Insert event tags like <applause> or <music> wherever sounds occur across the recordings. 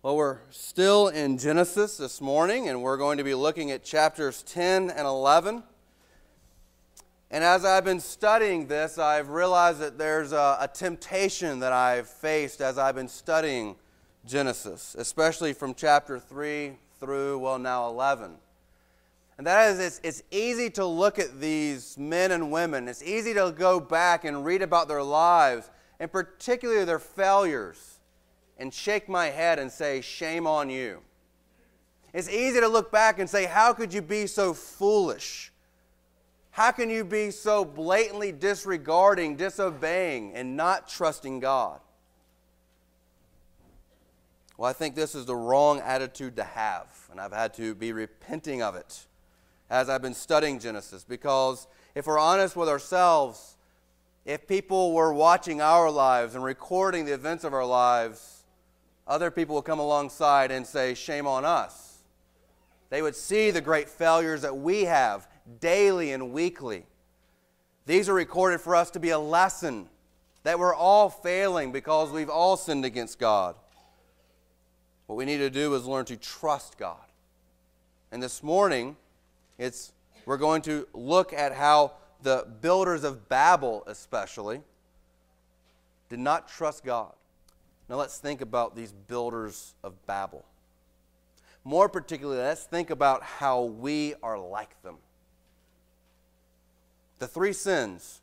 Well, we're still in Genesis this morning, and we're going to be looking at chapters 10 and 11. And as I've been studying this, I've realized that there's a, a, temptation that I've faced as I've been studying Genesis, especially from chapter 3 through, well, now 11. And that is, it's, it's easy to look at these men and women. It's easy to go back and read about their lives, and particularly their failures and shake my head and say, Shame on you. It's easy to look back and say, How could you be so foolish? How can you be so blatantly disregarding, disobeying, and not trusting God? Well, I think this is the wrong attitude to have, and I've had to be repenting of it as I've been studying Genesis because if we're honest with ourselves, if people were watching our lives and recording the events of our lives, other people will come alongside and say, Shame on us. They would see the great failures that we have daily and weekly. These are recorded for us to be a lesson that we're all failing because we've all sinned against God. What we need to do is learn to trust God. And this morning, it's, we're going to look at how the builders of Babel, especially, did not trust God. Now let's think about these builders of Babel. More particularly, let's think about how we are like them. The three sins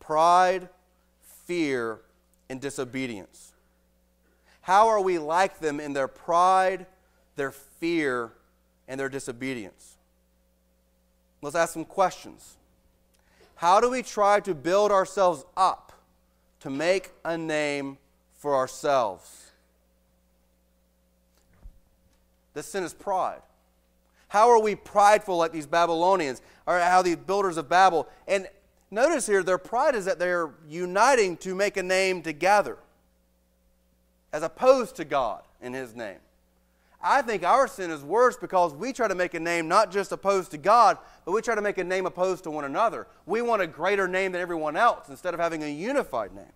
pride, fear, and disobedience. How are we like them in their pride, their fear, and their disobedience? Let's ask some questions. How do we try to build ourselves up to make a name for ourselves. This sin is pride. How are we prideful like these Babylonians, or how these builders of Babel? And notice here, their pride is that they're uniting to make a name together, as opposed to God in His name. I think our sin is worse because we try to make a name not just opposed to God, but we try to make a name opposed to one another. We want a greater name than everyone else instead of having a unified name.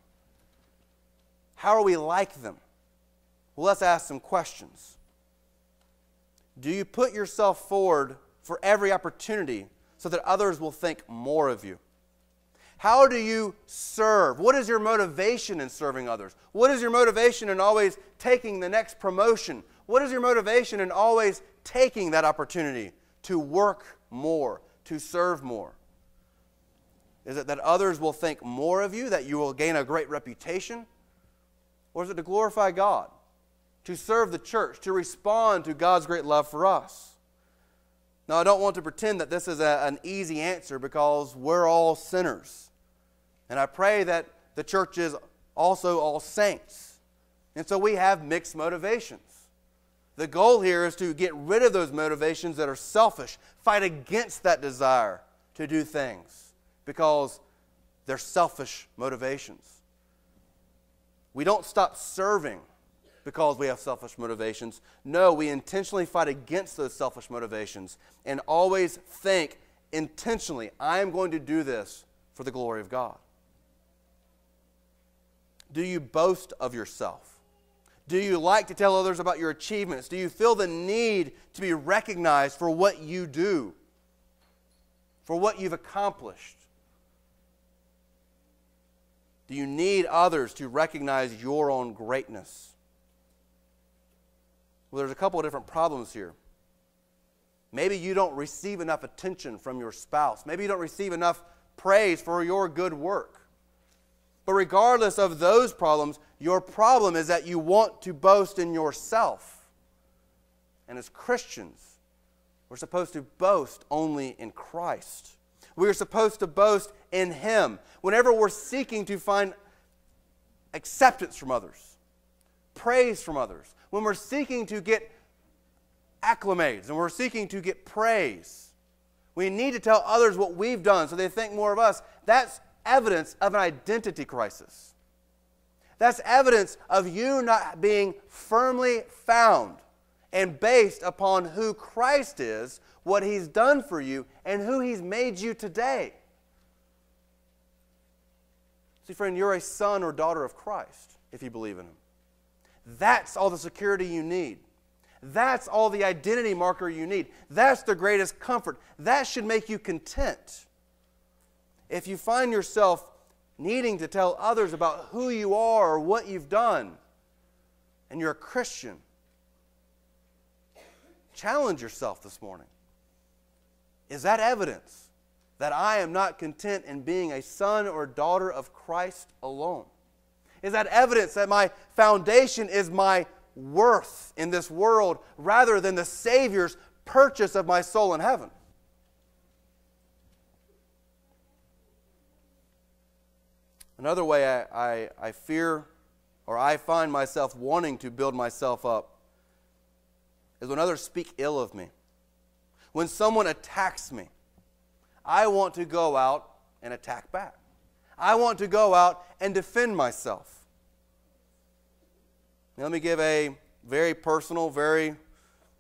How are we like them? Well, let's ask some questions. Do you put yourself forward for every opportunity so that others will think more of you? How do you serve? What is your motivation in serving others? What is your motivation in always taking the next promotion? What is your motivation in always taking that opportunity to work more, to serve more? Is it that others will think more of you, that you will gain a great reputation? Or is it to glorify God, to serve the church, to respond to God's great love for us? Now, I don't want to pretend that this is a, an easy answer because we're all sinners. And I pray that the church is also all saints. And so we have mixed motivations. The goal here is to get rid of those motivations that are selfish, fight against that desire to do things because they're selfish motivations. We don't stop serving because we have selfish motivations. No, we intentionally fight against those selfish motivations and always think intentionally, I am going to do this for the glory of God. Do you boast of yourself? Do you like to tell others about your achievements? Do you feel the need to be recognized for what you do, for what you've accomplished? Do you need others to recognize your own greatness? Well, there's a couple of different problems here. Maybe you don't receive enough attention from your spouse. Maybe you don't receive enough praise for your good work. But regardless of those problems, your problem is that you want to boast in yourself. And as Christians, we're supposed to boast only in Christ. We are supposed to boast in Him whenever we're seeking to find acceptance from others, praise from others, when we're seeking to get acclimates and we're seeking to get praise. We need to tell others what we've done so they think more of us. That's evidence of an identity crisis. That's evidence of you not being firmly found and based upon who Christ is what He's done for you, and who He's made you today. See, friend, you're a son or daughter of Christ if you believe in Him. That's all the security you need. That's all the identity marker you need. That's the greatest comfort. That should make you content. If you find yourself needing to tell others about who you are or what you've done, and you're a Christian, challenge yourself this morning. Is that evidence that I am not content in being a son or daughter of Christ alone? Is that evidence that my foundation is my worth in this world rather than the Savior's purchase of my soul in heaven? Another way I, I, I, fear or I find myself wanting to build myself up is when others speak ill of me. When someone attacks me, I want to go out and attack back. I want to go out and defend myself. Now, let me give a very personal, very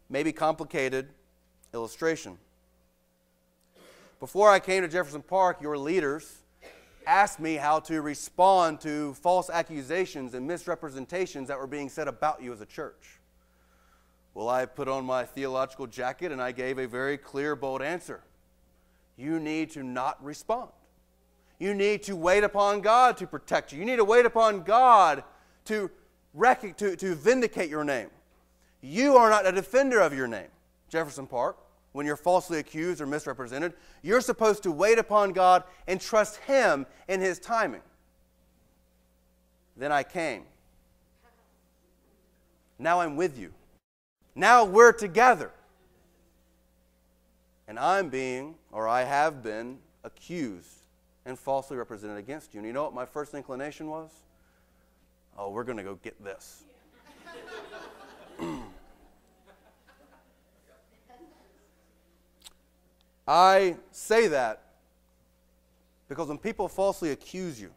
maybe complicated illustration. Before I came to Jefferson Park, your leaders asked me how to respond to false accusations and misrepresentations that were being said about you as a church. Well, I put on my theological jacket and I gave a very clear, bold answer. You need to not respond. You need to wait upon God to protect you. You need to wait upon God to, rec- to, to vindicate your name. You are not a defender of your name, Jefferson Park when you're falsely accused or misrepresented. You're supposed to wait upon God and trust Him in His timing. Then I came. Now I'm with you. Now we're together. And I'm being, or I have been, accused and falsely represented against you. And you know what my first inclination was? Oh, we're going to go get this. <clears throat> I say that because when people falsely accuse you,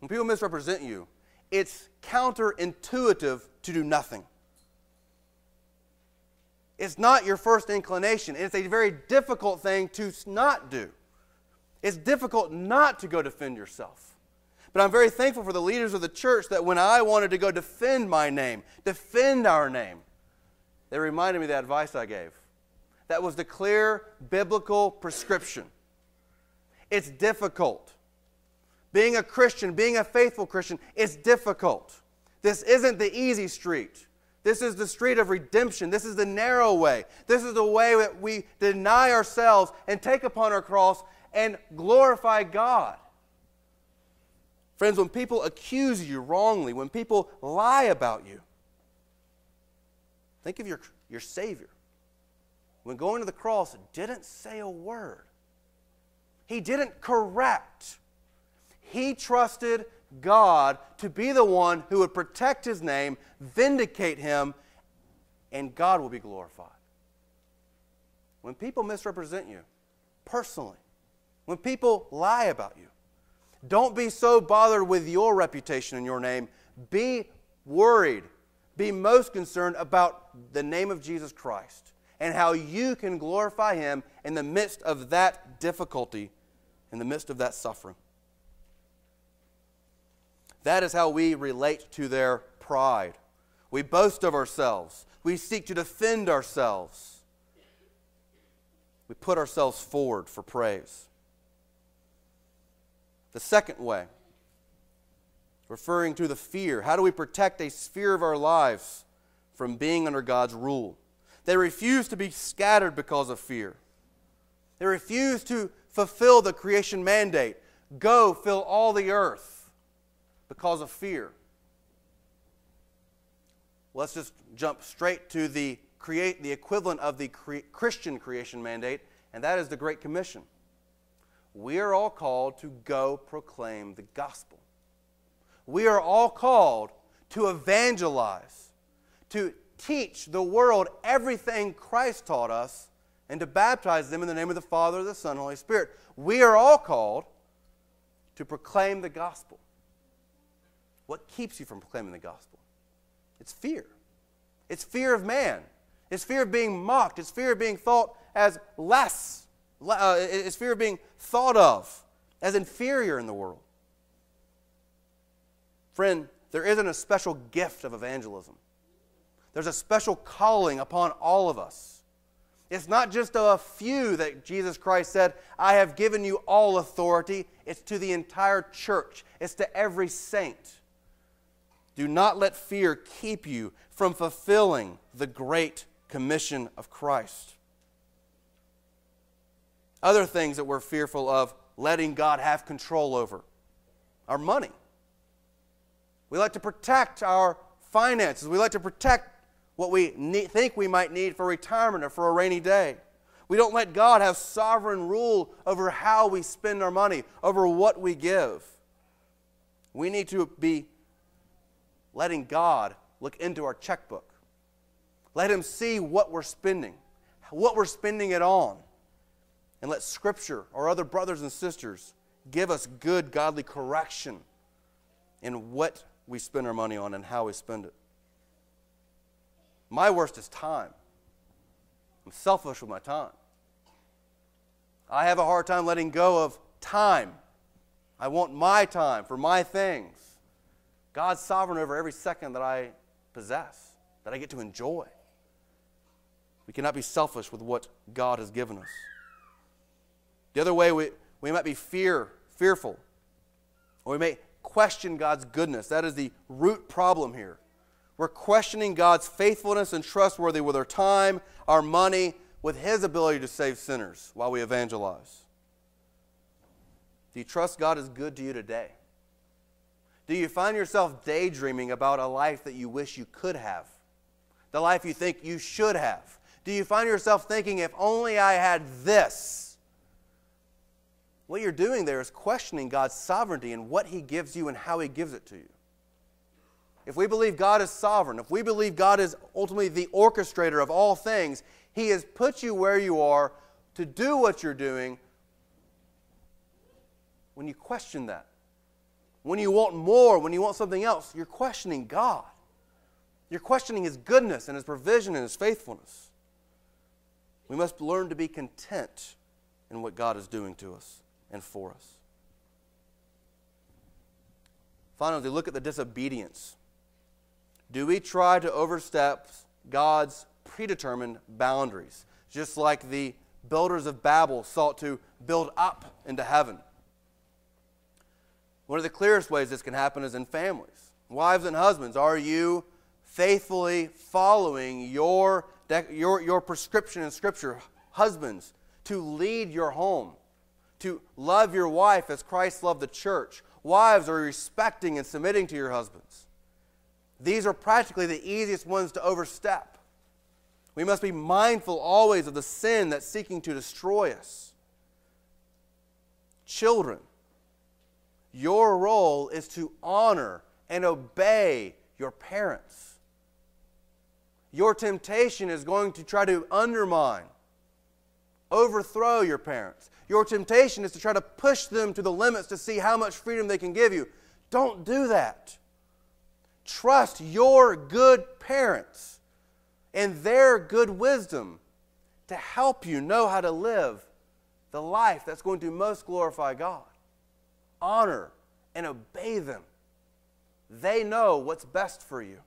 when people misrepresent you, it's counterintuitive to do nothing. It's not your first inclination. It's a very difficult thing to not do. It's difficult not to go defend yourself. But I'm very thankful for the leaders of the church that when I wanted to go defend my name, defend our name, they reminded me of the advice I gave. That was the clear biblical prescription. It's difficult. Being a Christian, being a faithful Christian, is difficult. This isn't the easy street. This is the street of redemption. This is the narrow way. This is the way that we deny ourselves and take upon our cross and glorify God. Friends, when people accuse you wrongly, when people lie about you, think of your, your Savior when going to the cross, didn't say a word. He didn't correct. He trusted God to be the one who would protect his name, vindicate him, and God will be glorified. When people misrepresent you personally, when people lie about you, don't be so bothered with your reputation and your name. Be worried. Be most concerned about the name of Jesus Christ and how you can glorify Him in the midst of that difficulty, in the midst of that suffering. That is how we relate to their pride. We boast of ourselves, we seek to defend ourselves, we put ourselves forward for praise. The second way, referring to the fear, how do we protect a sphere of our lives from being under God's rule? They refuse to be scattered because of fear. They refuse to fulfill the creation mandate go fill all the earth because of fear. Let's just jump straight to the create the equivalent of the cre- Christian creation mandate, and that is the Great Commission. We are all called to go proclaim the gospel. We are all called to evangelize, to teach the world everything Christ taught us and to baptize them in the name of the Father, the Son, and the Holy Spirit. We are all called to proclaim the gospel. What keeps you from proclaiming the gospel? It's fear. It's fear of man. It's fear of being mocked. It's fear of being thought as less. Uh, it's fear of being thought of as inferior in the world. Friend, there isn't a special gift of evangelism. There's a special calling upon all of us. It's not just a few that Jesus Christ said, I have given you all authority. It's to the entire church, it's to every saint. Do not let fear keep you from fulfilling the great commission of Christ. Other things that we're fearful of letting God have control over our money. We like to protect our finances. We like to protect what we need, think we might need for retirement or for a rainy day. We don't let God have sovereign rule over how we spend our money, over what we give. We need to be letting God look into our checkbook. Let Him see what we're spending, what we're spending it on. And let Scripture or other brothers and sisters give us good, godly correction in what we spend our money on and how we spend it. My worst is time. I'm selfish with my time. I have a hard time letting go of time. I want my time for my things. God's sovereign over every second that I possess, that I get to enjoy. We cannot be selfish with what God has given us. The other way we, we might be fear, fearful, or we may question God's goodness. That is the root problem here. We're questioning God's faithfulness and trustworthy with our time, our money, with His ability to save sinners while we evangelize. Do you trust God is good to you today? Do you find yourself daydreaming about a life that you wish you could have? The life you think you should have? Do you find yourself thinking, if only I had this? What you're doing there is questioning God's sovereignty and what He gives you and how He gives it to you. If we believe God is sovereign, if we believe God is ultimately the orchestrator of all things, He has put you where you are to do what you're doing. When you question that, when you want more, when you want something else, you're questioning God. You're questioning His goodness and His provision and His faithfulness. We must learn to be content in what God is doing to us and for us. Finally, look at the disobedience. Do we try to overstep God's predetermined boundaries, just like the builders of Babel sought to build up into heaven? One of the clearest ways this can happen is in families. Wives and husbands, are you faithfully following your, your, your prescription in Scripture? Husbands, to lead your home, to love your wife as Christ loved the church. Wives, are respecting and submitting to your husbands? These are practically the easiest ones to overstep. We must be mindful always of the sin that's seeking to destroy us. Children, your role is to honor and obey your parents. Your temptation is going to try to undermine, overthrow your parents. Your temptation is to try to push them to the limits to see how much freedom they can give you. Don't do that. Trust your good parents and their good wisdom to help you know how to live the life that's going to most glorify God honor, and obey them. They know what's best for you.